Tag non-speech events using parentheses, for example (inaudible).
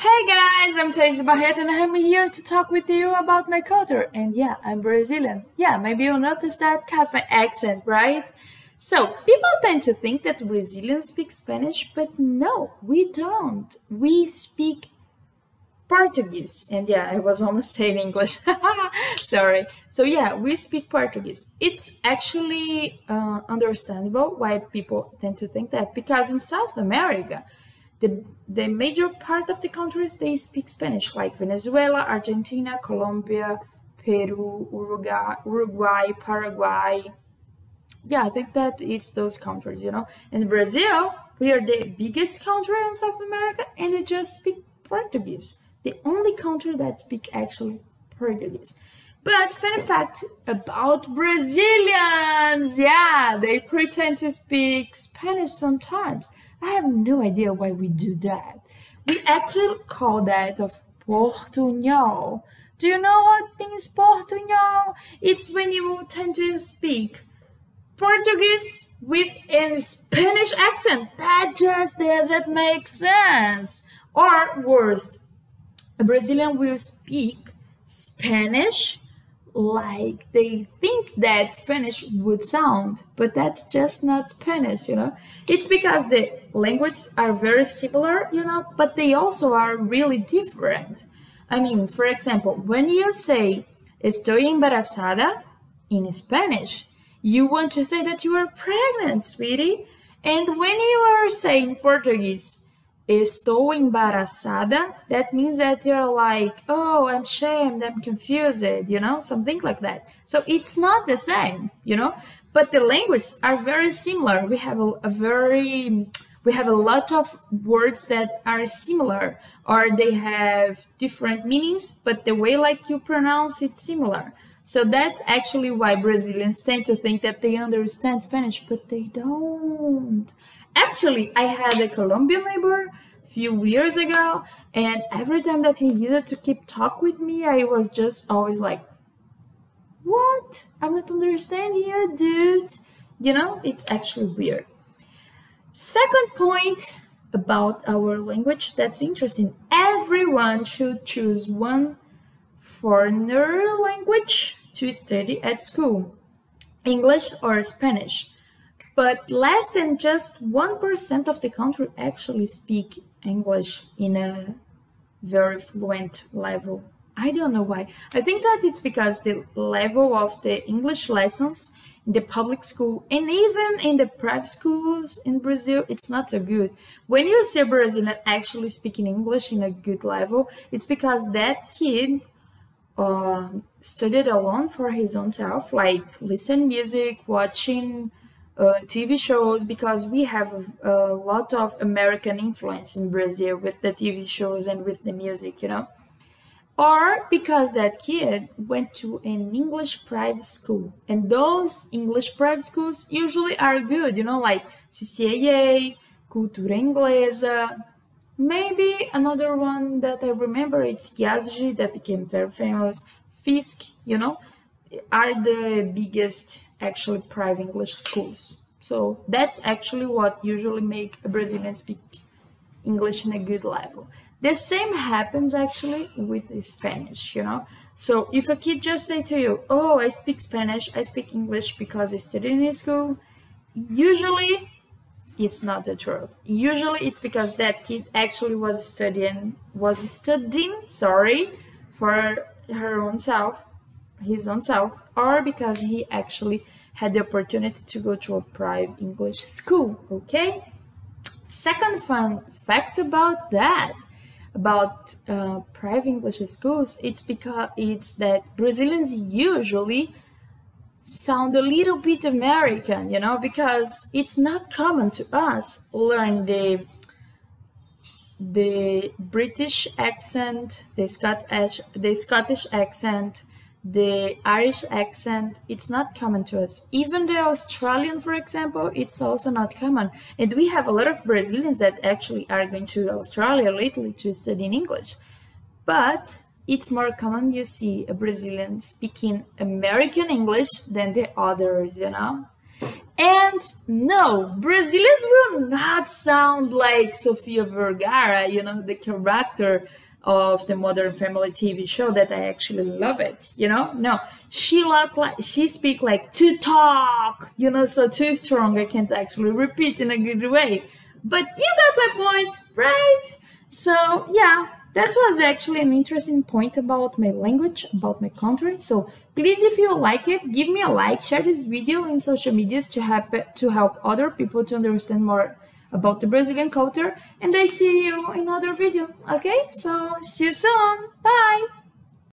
Hey guys, I'm Thayse Barreto and I'm here to talk with you about my culture. And yeah, I'm Brazilian. Yeah, maybe you'll notice that cause my accent, right? So, people tend to think that Brazilians speak Spanish, but no, we don't. We speak Portuguese. And yeah, I was almost (laughs) saying English. (laughs) Sorry. So yeah, we speak Portuguese. It's actually uh, understandable why people tend to think that because in South America, the, the major part of the countries they speak Spanish, like Venezuela, Argentina, Colombia, Peru, Uruguay, Uruguay, Paraguay. Yeah, I think that it's those countries, you know. In Brazil, we are the biggest country in South America, and they just speak Portuguese. The only country that speak actually Portuguese. But fun fact about Brazilians, yeah, they pretend to speak Spanish sometimes. I have no idea why we do that. We actually call that of portunhol. Do you know what means portunhol? It's when you tend to speak Portuguese with a Spanish accent. That just doesn't make sense. Or worse, a Brazilian will speak Spanish like they think that Spanish would sound, but that's just not Spanish, you know? It's because the languages are very similar, you know, but they also are really different. I mean, for example, when you say estoy embarazada in Spanish, you want to say that you are pregnant, sweetie. And when you are saying Portuguese, estou embarazada, that means that you're like, oh, I'm ashamed, I'm confused, you know, something like that. So it's not the same, you know, but the languages are very similar. We have a, a very, we have a lot of words that are similar or they have different meanings, but the way like you pronounce it similar. So that's actually why Brazilians tend to think that they understand Spanish, but they don't. Actually, I had a Colombian neighbor a few years ago, and every time that he needed to keep talk with me, I was just always like, "What? I'm not understanding you, dude." You know, it's actually weird. Second point about our language that's interesting. Everyone should choose one foreigner language to study at school, English or Spanish. But less than just 1% of the country actually speak English in a very fluent level. I don't know why. I think that it's because the level of the English lessons in the public school and even in the private schools in Brazil, it's not so good. When you see a Brazilian actually speaking English in a good level, it's because that kid uh, studied alone for his own self, like listen music, watching uh, TV shows, because we have a, a, lot of American influence in Brazil with the TV shows and with the music, you know. Or because that kid went to an English private school, and those English private schools usually are good, you know, like CCAA, Cultura Inglesa, Maybe another one that I remember it's Yázigi that became very famous. Fisk, you know, are the biggest actually private English schools. So that's actually what usually make a Brazilian speak English in a good level. The same happens actually with Spanish, you know. So if a kid just say to you, "Oh, I speak Spanish, I speak English because I studied in school," usually it's not the truth. Usually it's because that kid actually was studying was studying, sorry, for her own self, his own self, or because he actually had the opportunity to go to a private English school, okay? Second fun fact about that, about uh, private English schools, it's because it's that Brazilians usually sound a little bit American, you know, because it's not common to us learn the the British accent, the Scottish the Scottish accent, the Irish accent. It's not common to us. Even the Australian, for example, it's also not common. And we have a lot of Brazilians that actually are going to Australia lately to study in English. But it's more common you see a Brazilian speaking American English than the others, you know? And no, Brazilians will not sound like Sofia Vergara, you know, the character of the Modern Family TV show that I actually love it. You know, no, she look like she speak like to talk. You know, so too strong. I can't actually repeat in a good way. But you got my point, right? So yeah, that was actually an interesting point about my language, about my country. So please, if you like it, give me a like, share this video in social medias to help to help other people to understand more about the Brazilian culture. And I see you in another video. Okay, so see you soon. Bye.